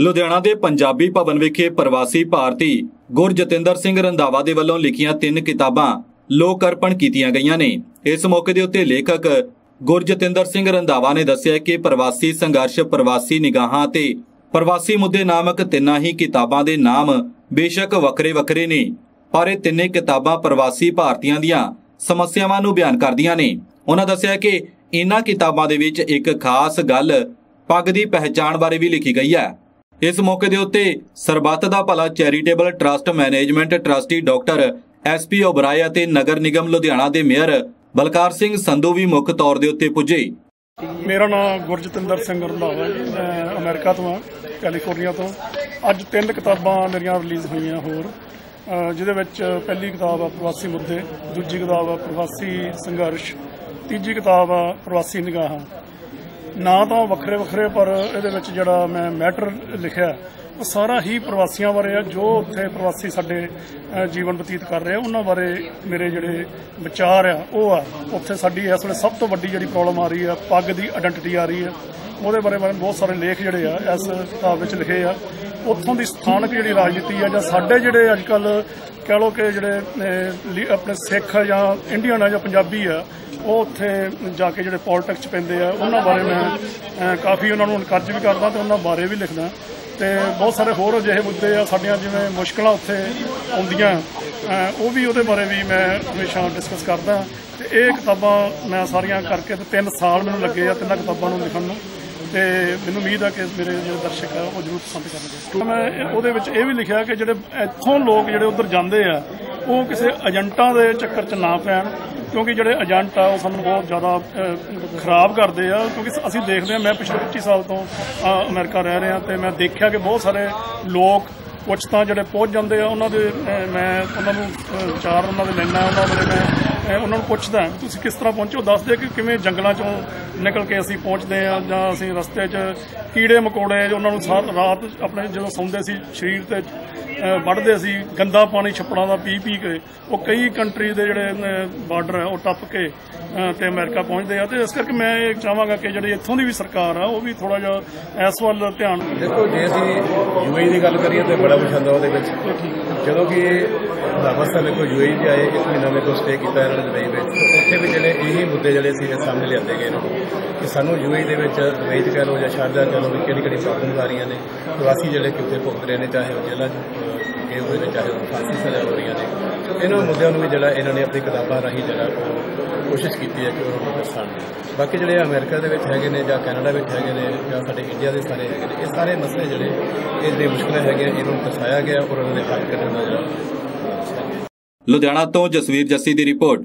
ਲੁਧਿਆਣਾ ਦੇ ਪੰਜਾਬੀ ਭਵਨ ਵਿਖੇ ਪ੍ਰਵਾਸੀ ਭਾਰਤੀ ਗੁਰਜਤਿੰਦਰ ਸਿੰਘ ਰੰਧਾਵਾ ਦੇ ਵੱਲੋਂ ਲਿਖੀਆਂ ਤਿੰਨ ਕਿਤਾਬਾਂ ਲੋਕ ਅਰਪਣ ਕੀਤੀਆਂ ਗਈਆਂ ਨੇ। ਇਸ ਮੌਕੇ ਦੇ ਉੱਤੇ ਲੇਖਕ ਗੁਰਜਤਿੰਦਰ ਸਿੰਘ ਰੰਧਾਵਾ ਨੇ ਦੱਸਿਆ ਕਿ ਪ੍ਰਵਾਸੀ ਸੰਘਰਸ਼, ਪ੍ਰਵਾਸੀ ਨਿਗਾਹਾਂ ਤੇ ਪ੍ਰਵਾਸੀ ਮੁੱਦੇ ਨਾਮਕ ਤਿੰਨਾਂ ਹੀ ਕਿਤਾਬਾਂ ਦੇ ਨਾਮ ਬੇਸ਼ੱਕ ਵੱਖਰੇ-ਵੱਖਰੇ ਨੇ, ਪਰ ਇਹ ਤਿੰਨੇ ਕਿਤਾਬਾਂ ਪ੍ਰਵਾਸੀ ਭਾਰਤੀਆਂ ਦੀਆਂ ਸਮੱਸਿਆਵਾਂ ਨੂੰ ਬਿਆਨ ਕਰਦੀਆਂ ਨੇ। ਉਹਨਾਂ ਦੱਸਿਆ ਕਿ ਇਨ੍ਹਾਂ ਕਿਤਾਬਾਂ ਦੇ ਵਿੱਚ ਇੱਕ ਖਾਸ ਗੱਲ ਪੱਗ ਦੀ ਪਹਿਚਾਣ ਬਾਰੇ ਵੀ ਲਿਖੀ ਗਈ ਹੈ। ਇਸ ਮੌਕੇ ਦੇ ਉੱਤੇ Sarbat da Bhala charitable trust management trustee doctor SP Oberoi ਅਤੇ ਨਗਰ ਨਿਗਮ ਲੁਧਿਆਣਾ ਦੇ ਮੇਅਰ ਬਲਕਾਰ ਸਿੰਘ ਸੰਧੂ ਵੀ ਮੁੱਖ ਤੌਰ ਦੇ ਉੱਤੇ ਪੁੱਜੇ। ਮੇਰਾ ਨਾਮ ਗੁਰਜਤਿੰਦਰ ਸਿੰਘ ਰੰਧਾਵਾ ਹੈ। ਮੈਂ ਅਮਰੀਕਾ ਤੋਂ ਹਾਂ, ਕੈਲੀਫੋਰਨੀਆ ਤੋਂ। ਅੱਜ ਤਿੰਨ ਕਿਤਾਬਾਂ ਮੇਰੀਆਂ ਰਿਲੀਜ਼ ਹੋਈਆਂ ਹੋਰ। ਜਿਹਦੇ ਵਿੱਚ ਪਹਿਲੀ ਕਿਤਾਬ ਆ ਪ੍ਰਵਾਸੀ ਮੁੱਦੇ, ਦੂਜੀ ਕਿਤਾਬ ਆ ਪ੍ਰਵਾਸੀ ਸੰਘਰਸ਼, ਤੀਜੀ ਕਿਤਾਬ ਆ ਪ੍ਰਵਾਸੀ ਨਿਗਾਹਾਂ। ਨਾ ਤਾਂ ਵੱਖਰੇ ਵੱਖਰੇ, ਪਰ ਇਹਦੇ ਵਿੱਚ ਜਿਹੜਾ ਮੈਂ ਮੈਟਰ ਲਿਖਿਆ, ਉਹ ਸਾਰਾ ਹੀ ਪ੍ਰਵਾਸੀਆਂ ਬਾਰੇ ਆ, ਜੋ ਉੱਥੇ ਪ੍ਰਵਾਸੀ ਸਾਡੇ ਜੀਵਨ ਬਤੀਤ ਕਰ ਰਹੇ ਆ, ਉਹਨਾਂ ਬਾਰੇ ਮੇਰੇ ਜਿਹੜੇ ਵਿਚਾਰ ਆ, ਉਹ ਆ। ਉੱਥੇ ਸਾਡੀ ਇਸ ਵੇਲੇ ਸਭ ਤੋਂ ਵੱਡੀ ਜਿਹੜੀ ਪ੍ਰੋਬਲਮ ਆ ਰਹੀ ਆ, ਪੱਗ ਦੀ ਆਇਡੈਂਟੀਟੀ ਆ ਰਹੀ ਆ। ਉਹਦੇ ਬਾਰੇ ਮੈਂ ਬਹੁਤ ਸਾਰੇ ਲੇਖ ਜਿਹੜੇ ਆ, ਇਸ ਕਿਤਾਬ ਵਿੱਚ ਲਿਖੇ ਆ। ਉੱਥੋਂ ਦੀ ਸਥਾਨਕ ਜਿਹੜੀ ਰਾਜਨੀਤੀ ਆ ਜਾਂ ਸਾਡੇ ਜਿਹੜੇ ਅੱਜ ਕੱਲ ਕਹਿ ਲਓ ਕਿ ਜਿਹੜੇ ਲੀ- ਆਪਣੇ ਸਿੱਖ ਜਾਂ ਇੰਡੀਅਨ ਆ ਜਾਂ ਪੰਜਾਬੀ ਆ, ਉਹ ਉੱਥੇ ਜਾ ਕੇ ਜਿਹੜੇ ਪੋਲਿਟਿਕਸ ਚ ਪੈਂਦੇ ਆ, ਉਹਨਾਂ ਬਾਰੇ ਮੈਂ ਕਾਫੀ ਉਹਨਾਂ ਨੂੰ ਇਨਕਰਜ ਵੀ ਕਰਦਾ ਤੇ ਉਹਨਾਂ ਬਾਰੇ ਵੀ ਲਿਖਦਾ। ਤੇ ਬਹੁਤ ਸਾਰੇ ਹੋਰ ਅਜਿਹੇ ਮੁੱਦੇ ਆ, ਸਾਡੀਆਂ ਜਿਵੇਂ ਮੁਸ਼ਕਲਾਂ ਉੱਥੇ ਆਉਂਦੀਆਂ ਉਹ ਵੀ ਉਹਦੇ ਬਾਰੇ ਵੀ ਮੈਂ ਹਮੇਸ਼ਾ ਡਿਸਕਸ ਕਰਦਾ। ਤੇ ਇਹ ਕਿਤਾਬਾਂ ਮੈਂ ਸਾਰੀਆਂ ਕਰਕੇ ਤੇ 3 ਸਾਲ ਮੈਨੂੰ ਲੱਗੇ ਆ, ਤਿੰਨਾਂ ਕਿਤਾਬਾਂ ਨੂੰ ਲਿਖਣ ਨੂੰ। ਤੇ ਮੈਨੂੰ ਉਮੀਦ ਆ ਕਿ ਮੇਰੇ ਜਿਹੜੇ ਦਰਸ਼ਕ ਆ ਉਹ ਜ਼ਰੂਰ ਪਸੰਦ ਕਰਨਗੇ। ਮੈਂ ਉਹਦੇ ਵਿੱਚ ਇਹ ਵੀ ਲਿਖਿਆ ਕਿ ਜਿਹੜੇ ਇੱਥੋਂ ਲੋਕ ਜਿਹੜੇ ਉੱਧਰ ਜਾਂਦੇ ਆ ਉਹ ਕਿਸੇ ਏਜੰਟਾਂ ਦੇ ਚੱਕਰ 'ਚ ਨਾ ਪੈਣ ਕਿਉਂਕਿ ਜਿਹੜੇ ਏਜੰਟ ਆ ਉਹ ਸਾਨੂੰ ਬਹੁਤ ਜ਼ਿਆਦਾ ਖਰਾਬ ਕਰਦੇ ਆ। ਕਿਉਂਕਿ ਅਸੀਂ ਦੇਖਦੇ ਆ ਮੈਂ ਪਿਛਲੇ 25 ਸਾਲ ਤੋਂ ਅਹ, ਅਮਰੀਕਾ ਰਹਿ ਰਿਹਾ ਤੇ ਮੈਂ ਦੇਖਿਆ ਕਿ ਬਹੁਤ ਸਾਰੇ ਲੋਕ ਕੁਝ ਤਾਂ ਜਿਹੜੇ ਪਹੁੰਚ ਜਾਂਦੇ ਆ ਉਹਨਾਂ ਦੇ ਮੈਂ ਉਹਨਾਂ ਨੂੰ ਅਹ, ਚਾਰ ਉਹਨਾਂ ਦੇ ਲੈਣਾ ਉਹਨਾਂ ਬਾਰੇ ਮੈਂ ਉਹਨਾਂ ਨੂੰ ਪੁੱਛਦਾ ਵੀ ਤੁਸੀਂ ਕਿਸ ਤਰ੍ਹਾਂ ਪਹੁੰਚੋ? ਦੱਸਦੇ ਕਿ ਕਿਵੇਂ ਜੰਗਲਾਂ ਚੋਂ ਨਿਕਲ ਕੇ ਅਸੀਂ ਪਹੁੰਚਦੇ ਆ ਜਾਂ ਅਸੀਂ ਰਸਤੇ 'ਚ ਕੀੜੇ ਮਕੌੜੇ ਉਹਨਾਂ ਨੂੰ ਸਾਰ, ਰਾਤ ਆਪਣੇ ਜਦੋਂ ਸੌਂਦੇ ਸੀ, ਸਰੀਰ ਤੇ ਵੱਢਦੇ ਸੀ, ਗੰਦਾ ਪਾਣੀ ਛੱਪੜਾਂ ਦਾ ਪੀ ਪੀ ਕੇ, ਉਹ ਕਈ ਕੰਟਰੀ ਦੇ ਜਿਹੜੇ ਬਾਰਡਰ ਹੈ ਉਹ ਟੱਪ ਕੇ ਤੇ ਅਮਰੀਕਾ ਪਹੁੰਚਦੇ ਆ। ਤੇ ਇਸ ਕਰਕੇ ਮੈਂ ਇਹ ਚਾਹਾਂਗਾ ਕਿ ਜਿਹੜੀ ਇੱਥੋਂ ਦੀ ਵੀ ਸਰਕਾਰ ਆ, ਉਹ ਵੀ ਥੋੜਾ ਜਿਹਾ ਇਸ ਵੱਲ ਧਿਆਨ ਦੇਖੋ, ਜੇ ਅਸੀਂ ਯੂਏਈ ਦੀ ਗੱਲ ਕਰੀਏ ਤਾਂ ਬੜਾ ਕੁਛ ਆਉਂਦਾ ਉਹਦੇ ਵਿੱਚ। ਜਦੋਂ ਕਿ ਅਵਸਥਾ ਮੇਰੇ ਕੋਲ ਯੂਏਈ ਦੇ ਆਏ, ਇੱਕ ਮਹੀਨਾ ਮੇਰੇ ਕੋਲ ਸਟੇ ਕੀਤਾ ਇਹਨਾਂ ਦੁਬਈ ਵਿੱਚ ਉੱਥੇ ਵੀ ਜਿਹੜੇ ਇਹੀ ਮੁੱਦੇ ਜਿਹੜੇ ਸੀ ਸਾਹਮਣੇ ਲਿਆਂਦੇ ਗਏ ਨੇ। ਕਿ ਸਾਨੂੰ ਯੂਏਈ ਦੇ ਵਿੱਚ ਦੁਬਈ 'ਚ ਕਹਿ ਲਓ ਜਾਂ ਸ਼ਾਰਜਾ ਕਹਿ ਲਓ ਵੀ ਕਿਹੜੀ ਕਿਹੜੀ ਪ੍ਰੋਬਲਮਸ ਆ ਰਹੀਆਂ ਨੇ। ਪ੍ਰਵਾਸੀ ਜਿਹੜੇ ਕਿੱਥੇ ਭੁਗਤ ਰਹੇ ਨੇ ਚਾਹੇ ਉਹ ਜੇਲ੍ਹਾਂ 'ਚ ਅਹ, ਗਏ ਹੋਏ ਨੇ ਚਾਹੇ ਉਹ ਫਾਂਸੀ ਸਜ਼ਾ ਹੋ ਰਹੀਆਂ ਨੇ। ਇਹਨਾਂ ਮੁੱਦਿਆਂ ਨੂੰ ਵੀ ਜਿਹੜਾ ਇਹਨਾਂ ਨੇ ਆਪਣੀ ਕਿਤਾਬਾਂ ਰਾਹੀਂ ਜਿਹੜਾ ਉਹ ਕੋਸ਼ਿਸ਼ ਕੀਤੀ ਹੈ ਕਿ ਉਹਨਾਂ ਨੂੰ ਦਰਸਾਉਣ ਦੀ ਬਾਕੀ ਜਿਹੜੇ ਅਮਰੀਕਾ ਦੇ ਵਿੱਚ ਹੈਗੇ ਨੇ ਜਾਂ ਕੈਨੇਡਾ ਵਿੱਚ ਹੈਗੇ ਨੇ ਜਾਂ ਸਾਡੇ ਇੰਡੀਆ ਦੇ ਸਾਰੇ ਹੈਗੇ ਨੇ ਇਹ ਸਾਰੇ ਮਸਲੇ ਜਿਹੜੇ ਇਹ ਜਿਹੜੀਆਂ ਮੁਸ਼ਕਲਾਂ ਹੈਗੀਆਂ ਇਹਨਾਂ ਨੂੰ ਦਰਸਾਇਆ ਗਿਆ ਔਰ ਉਹਨਾਂ ਦੇ ਹੱਲ ਕੱਢਣ ਦਾ ਜਿਹੜਾ ਲੁਧਿਆਣਾ ਤੋਂ ਜਸਵੀਰ ਜੱਸੀ ਦੀ ਰਿਪੋਰਟ।